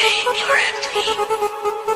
Take your empty.